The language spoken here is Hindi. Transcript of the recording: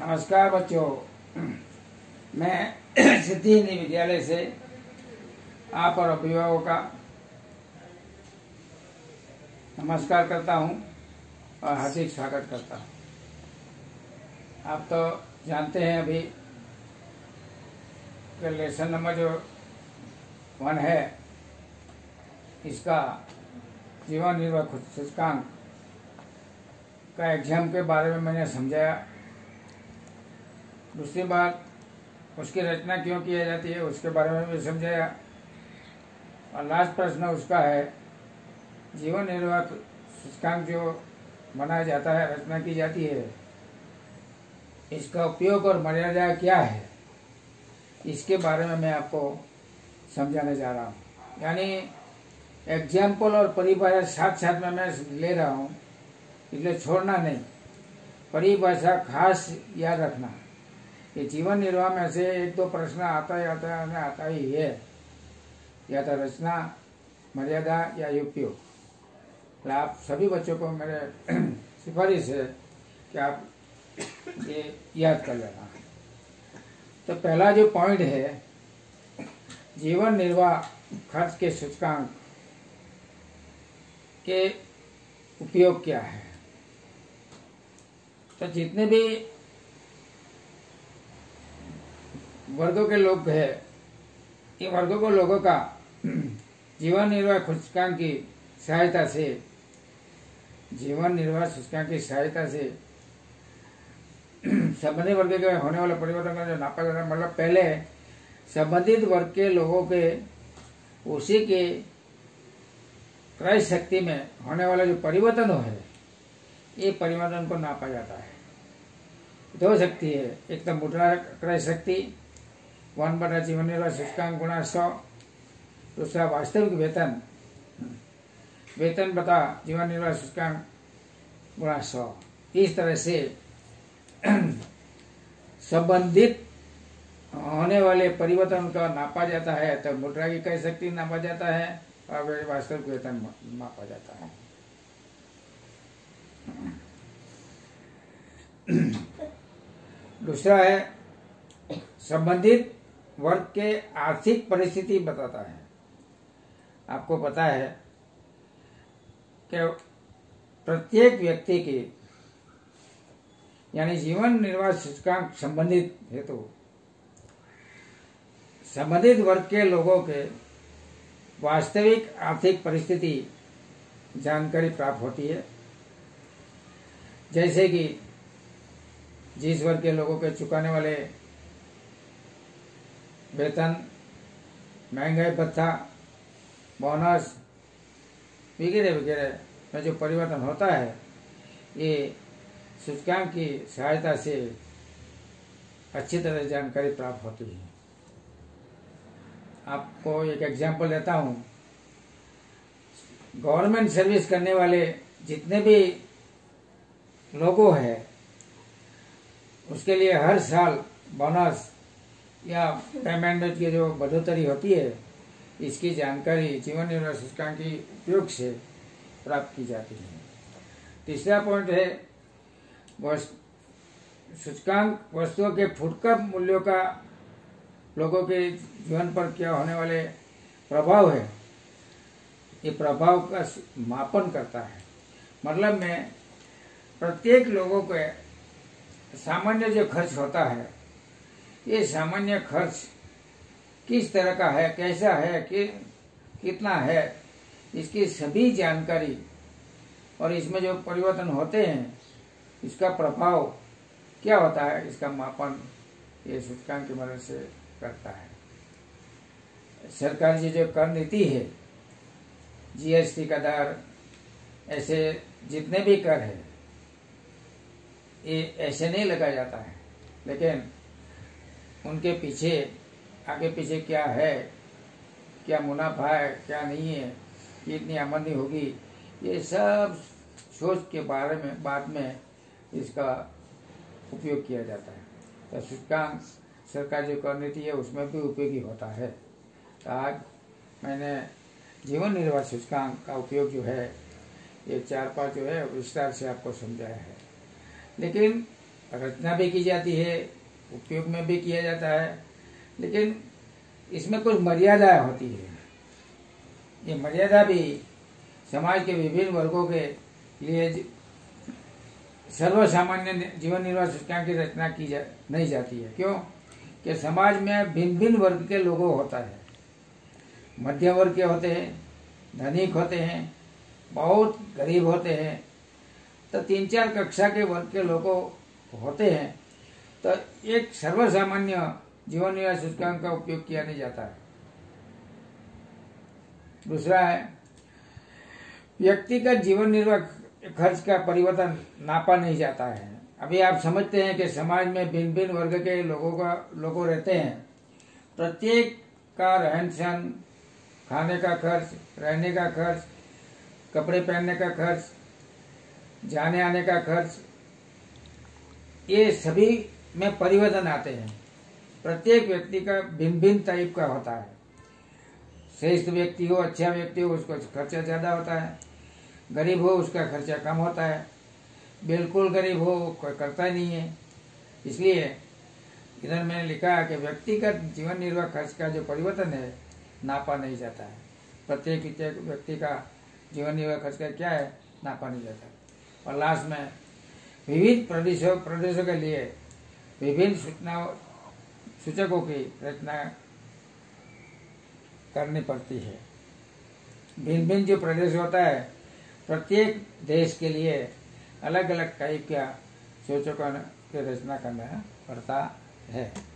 नमस्कार बच्चों। मैं सिद्धि हिंदी विद्यालय से आप और अभिभावकों का नमस्कार करता हूँ और हार्दिक स्वागत करता हूँ। आप तो जानते हैं अभी कि लेसन नंबर जो वन है, इसका जीवन निर्वाह सूचकांक का एग्ज़ाम के बारे में मैंने समझाया। दूसरी बाद उसकी रचना क्यों की जाती है, उसके बारे में भी समझाया। और लास्ट प्रश्न उसका है, जीवन निर्वाह सूचकांक जो मनाया जाता है, रचना की जाती है, इसका उपयोग और मर्यादा क्या है? इसके बारे में मैं आपको समझाने जा रहा हूँ। यानी एग्ज़ाम्पल और परिभाषा साथ साथ में मैं ले रहा हूँ, इसलिए छोड़ना नहीं। परिभाषा खास याद रखना। ये जीवन निर्वाह में से एक दो प्रश्न आता ही आता है आता ही है। या तो रचना, मर्यादा या उपयोग तो आप सभी बच्चों को मेरे सिफारिश है कि आप ये याद कर लेना। तो पहला जो पॉइंट है जीवन निर्वाह खर्च के सूचकांक के उपयोग क्या है? तो जितने भी वर्गों के लोग है। इन वर्गों को लोगों का जीवन निर्वाह सूचकांक की सहायता से, जीवन निर्वाह सूचकांक की सहायता से संबंधित वर्ग के होने वाले परिवर्तन का जो नापा जाता है मतलब पहले संबंधित वर्ग के लोगों के, उसी के क्रय शक्ति में होने वाला जो परिवर्तन है, ये परिवर्तन को नापा जाता है। दो शक्ति है, एक तो मुद्रा क्रय शक्ति वन बटा जीवन निर्वाह सूचकांक गुणा सौ। दूसरा वास्तविक वेतन। वेतन बता जीवन निर्वाह सूचकांक गुणा सौ। इस तरह से संबंधित होने वाले परिवर्तन का नापा जाता है तो मुद्रा की कह शक्ति नापा जाता है, और वास्तविक वेतन मापा जाता है। दूसरा है संबंधित वर्ग के आर्थिक परिस्थिति बताता है। आपको पता है कि प्रत्येक व्यक्ति की, यानी जीवन निर्वाह सूचकांक संबंधित हेतु, संबंधित वर्ग के लोगों के वास्तविक आर्थिक परिस्थिति जानकारी प्राप्त होती है। जैसे कि जिस वर्ग के लोगों के चुकाने वाले वेतन, महँगाई भत्ता बोनस वगैरह वगैरह में जो परिवर्तन होता है, ये सूचकांक की सहायता से अच्छी तरह जानकारी प्राप्त होती है। आपको एक एग्ज़ाम्पल देता हूँ। गवर्नमेंट सर्विस करने वाले जितने भी लोगों हैं, उसके लिए हर साल बोनस या पेमेंट की जो बढ़ोतरी होती है, इसकी जानकारी जीवन निर्वाह सूचकांक के उपयोग से प्राप्त की जाती है। तीसरा पॉइंट है सूचकांक वस्तुओं के फुटकर मूल्यों का, लोगों के जीवन पर क्या होने वाले प्रभाव है? ये प्रभाव का मापन करता है। मतलब में, प्रत्येक लोगों के सामान्य जो खर्च होता है ये सामान्य खर्च किस तरह का है, कैसा है, कि, कितना है, इसकी सभी जानकारी और इसमें जो परिवर्तन होते हैं, इसका प्रभाव क्या होता है, इसका मापन ये सूचकांक की मदद से करता है। सरकार की जो कर नीति है जीएसटी का दर, ऐसे जितने भी कर है, ये ऐसे नहीं लगाया जाता है। लेकिन उनके पीछे, आगे पीछे क्या है, क्या मुनाफा है, क्या नहीं है कितनी आमदनी होगी, ये सब सोच के बारे में, बाद में इसका उपयोग किया जाता है। तो सूचकांक सरकार जो कर नीति है, उसमें भी उपयोगी होता है। तो आज मैंने जीवन निर्वाह सूचकांक का उपयोग जो है, ये चार पाँच जो है, विस्तार से आपको समझाया है। लेकिन रचना भी की जाती है उपयोग में भी किया जाता है, लेकिन इसमें कुछ मर्यादा होती है। ये मर्यादा भी समाज के विभिन्न वर्गों के लिए सर्वसामान्य जीवन निर्वाह सूचना की रचना की जा, नहीं जाती है। क्यों? कि समाज में भिन्न भिन्न वर्ग के लोगों होता है। मध्यम वर्ग के होते हैं, धनिक होते हैं, बहुत गरीब होते हैं तो तीन चार कक्षा के वर्ग के लोगों होते हैं। तो एक सर्वसामान्य जीवन निर्वाह सूचकांक का उपयोग किया नहीं जाता है। दूसरा है, व्यक्तिगत जीवन निर्वाह खर्च का परिवर्तन नापा नहीं जाता है। अभी आप समझते हैं कि समाज में भिन्न भिन्न वर्ग के लोगों का, लोगों रहते हैं। प्रत्येक का रहन सहन, खाने का खर्च, रहने का खर्च, कपड़े पहनने का खर्च, जाने आने का खर्च, ये सभी में परिवर्तन आते हैं। प्रत्येक व्यक्ति का भिन्न भिन्न टाइप का होता है। श्रेष्ठ व्यक्ति हो अच्छा व्यक्ति हो, उसका खर्चा ज़्यादा होता है। गरीब हो, उसका खर्चा कम होता है। बिल्कुल गरीब हो, कोई करता ही नहीं है। इसलिए इधर मैंने लिखा है कि व्यक्तिगत जीवन निर्वाह खर्च का जो परिवर्तन है, नापा नहीं जाता है। प्रत्येक व्यक्ति का जीवन निर्वाह खर्च का क्या है, नापा नहीं जाता और लास्ट में विविध प्रदेशों प्रदेशों के लिए विभिन्न सूचना, सूचकों की रचना करनी पड़ती है। भिन्न भिन्न जो प्रदेश होता है, प्रत्येक देश के लिए अलग अलग टाइप का सूचकों की रचना करना पड़ता है।